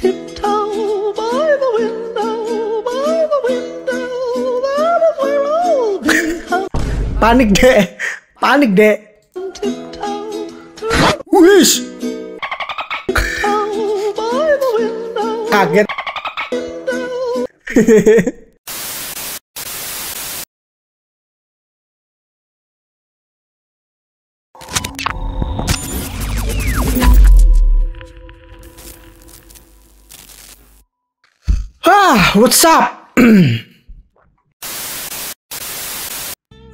Tiptoe by the window, by the window, that is where I'll be. Panik dek, panik. Tiptoe, Wish, tiptoe by the window. kaget. Ah, what's up?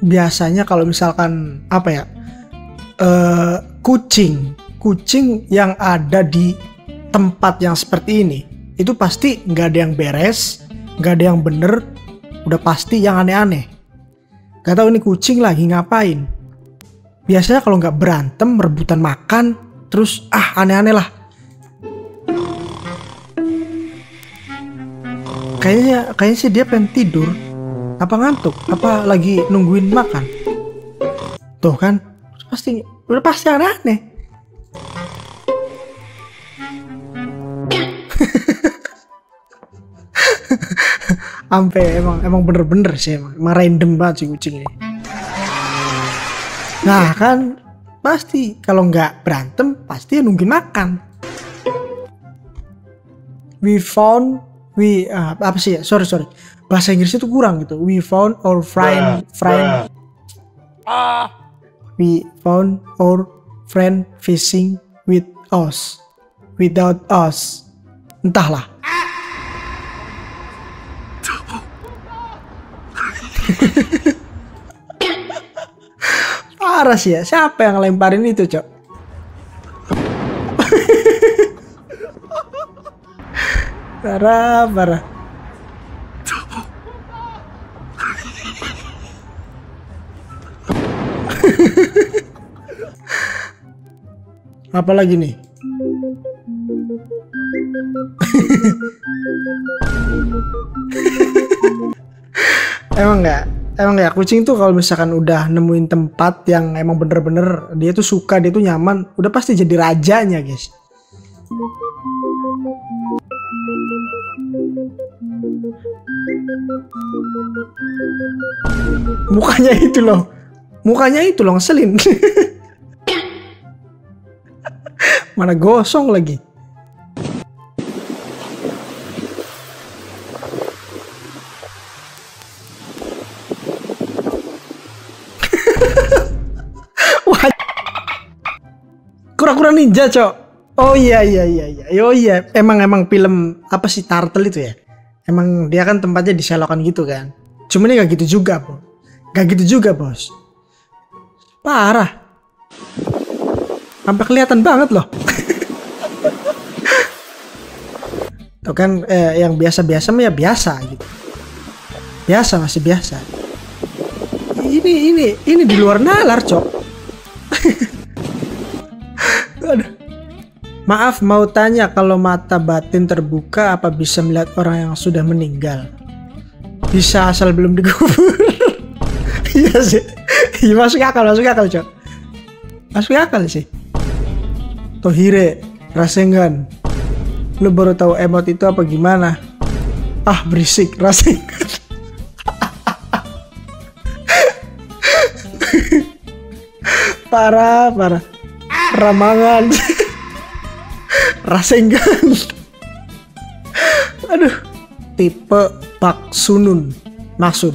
Biasanya kalau misalkan apa ya? eh kucing, kucing yang ada di tempat yang seperti ini, itu pasti nggak ada yang beres, nggak ada yang bener, udah pasti yang aneh-aneh. Gak tahu ini kucing lagi ngapain. Biasanya kalau nggak berantem, rebutan makan, terus ah aneh-aneh lah. Kayaknya, kayaknya sih dia pengen tidur. Apa ngantuk? Apa lagi nungguin makan? Tuh kan, pasti udah pasti aneh-aneh. Sampai emang emang bener-bener sih emang, emang random banget sih kucing ini. Nah kan pasti kalau nggak berantem pasti nungguin makan. We found we ah, apa sih ya? Sorry sorry. Bahasa Inggris itu kurang gitu. We found our friend friend we found our friend fishing with us. Without us. Entahlah. Parah sih ya. Siapa yang lemparin itu cok parah parah apa lagi nih? Emang nggak? Emang nggak? Kucing tuh kalau misalkan udah nemuin tempat yang emang bener-bener dia tuh suka dia tuh nyaman udah pasti jadi rajanya guys mukanya itu loh mukanya itu loh ngeselin mana gosong lagi. Kura-kura ninja, Cok. Oh iya iya iya iya. Oh iya, emang emang film apa sih Turtle itu ya? Emang dia kan tempatnya di selokan gitu kan. Cuma ini gak gitu juga, Bos. Gak gitu juga, Bos. Parah. Sampai kelihatan banget loh. Tuh kan eh, yang biasa-biasa mah ya biasa gitu. Biasa masih biasa. Ini ini ini di luar nalar, Cok. Maaf mau tanya kalau mata batin terbuka apa bisa melihat orang yang sudah meninggal? Bisa asal belum dikubur. Iya sih. Iya masuk akal, masuk akal, Cok. Masuk akal sih. Tohire, Rasengan. Lu baru tahu emot itu apa gimana? Ah, berisik, Rasengan. parah, parah. Ramangan. Rasengan. Aduh. Tipe Pak Sunun. Maksud.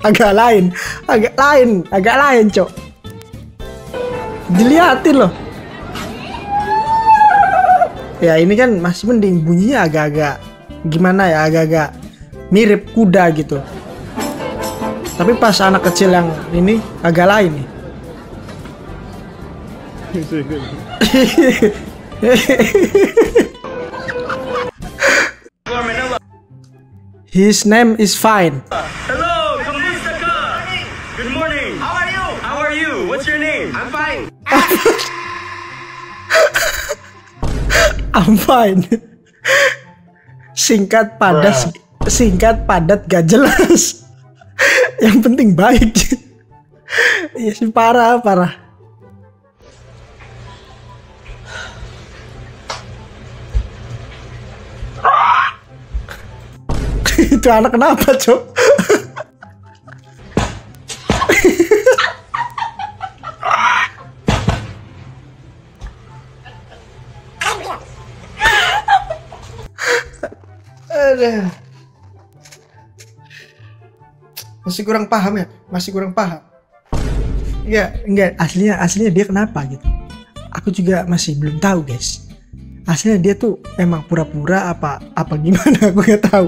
agak lain, agak lain, agak lain, Cok. Dilihatin loh. Ya ini kan masih mending bunyinya agak-agak gimana ya, agak-agak mirip kuda gitu. Tapi pas anak kecil yang ini agak lain nih. His name is fine. Hello, Kamusta Good morning. How are you? How are you? What's your name? I'm fine. I'm fine. Singkat padat, singkat padat gak jelas. Yang penting baik. Iya sih parah parah. Itu anak kenapa, Cok? Aduh. Masih kurang paham ya? Masih kurang paham. Enggak, enggak aslinya aslinya dia kenapa gitu. Aku juga masih belum tahu, guys. Aslinya dia tuh emang pura-pura apa apa gimana aku nggak tahu.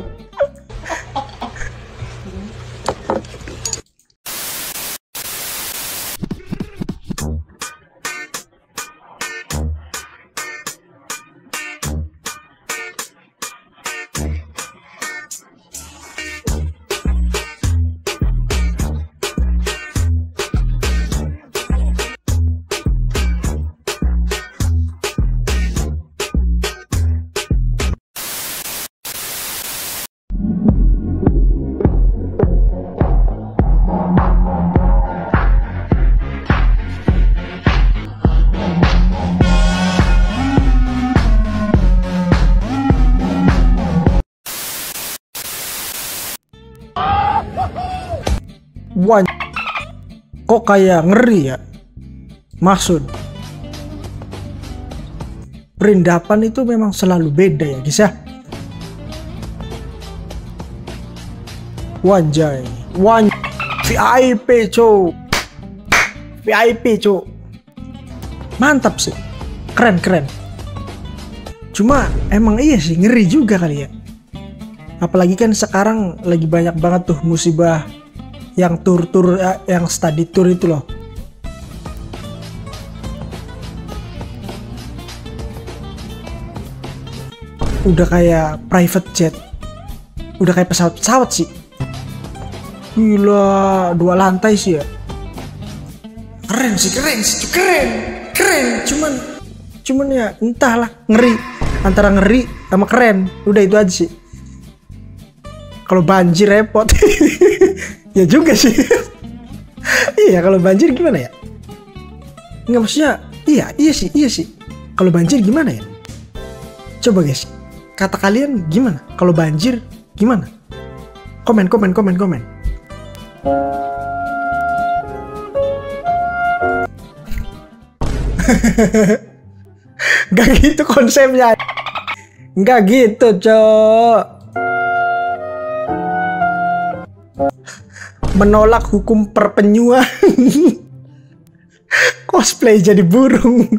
Wah, kok kayak ngeri ya? Maksud, perindapan itu memang selalu beda ya, guys ya. Wanjay, wan VIP co, VIP co, mantap sih, keren keren. Cuma emang iya sih ngeri juga kali ya. Apalagi kan sekarang lagi banyak banget tuh musibah yang tur-tur eh, yang study tour itu loh. Udah kayak private jet. Udah kayak pesawat-pesawat sih. Gila, dua lantai sih ya. Keren sih, keren sih, keren. Keren, cuman cuman ya entahlah ngeri antara ngeri sama keren. Udah itu aja sih. Kalau banjir repot. ya juga sih. Iya kalau banjir gimana ya? Nggak maksudnya iya iya sih iya sih. Kalau banjir gimana ya? Coba guys kata kalian gimana? Kalau banjir gimana? Komen komen komen komen. Gak gitu konsepnya. Gak gitu cok menolak hukum perpenyuan. Cosplay jadi burung.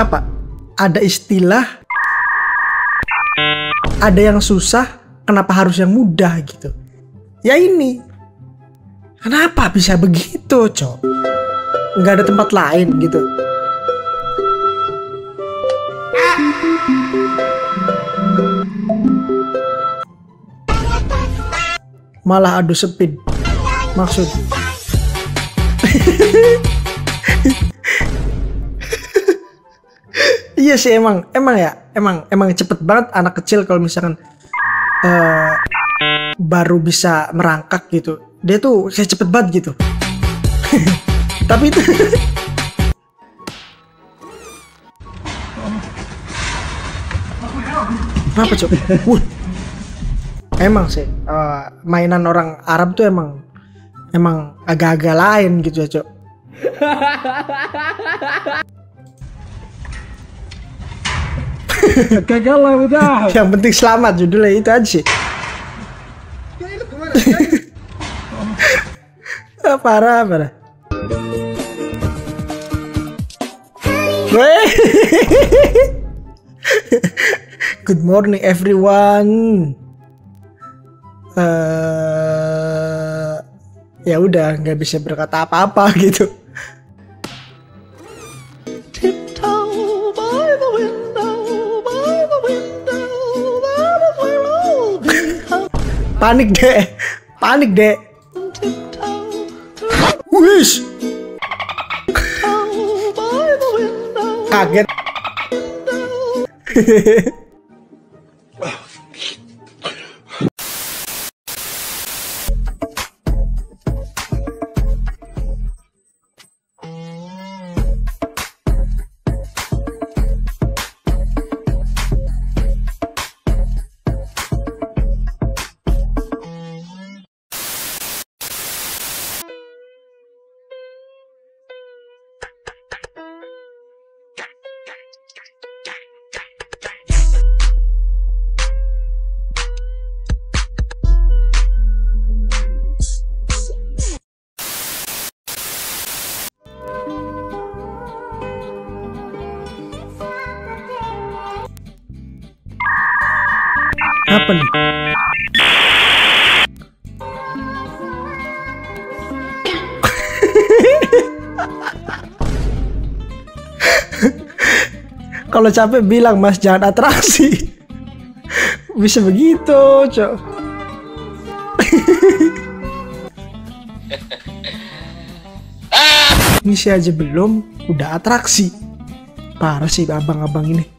Apa? Ada istilah? Ada yang susah? Kenapa harus yang mudah gitu? Ya ini. Kenapa bisa begitu cok? Nggak ada tempat lain gitu malah adu speed maksud. Iya sih emang emang ya emang emang cepet banget anak kecil kalau misalkan uh, baru bisa merangkak gitu. Dia tuh kayak cepet banget gitu. Tapi itu apa cok? Emang sih uh, mainan orang Arab tuh emang emang agak-agak lain gitu ya cok. Gagal lah udah. Yang penting selamat judulnya itu aja sih. Ah, parah parah. Good morning everyone. Eh, ya udah nggak bisa berkata apa-apa gitu. Panik deh, panik deh. Wish. kaget. Nih? Kalau capek bilang mas jangan atraksi. Bisa begitu, cok. Misi aja belum, udah atraksi. Parah sih abang-abang ini.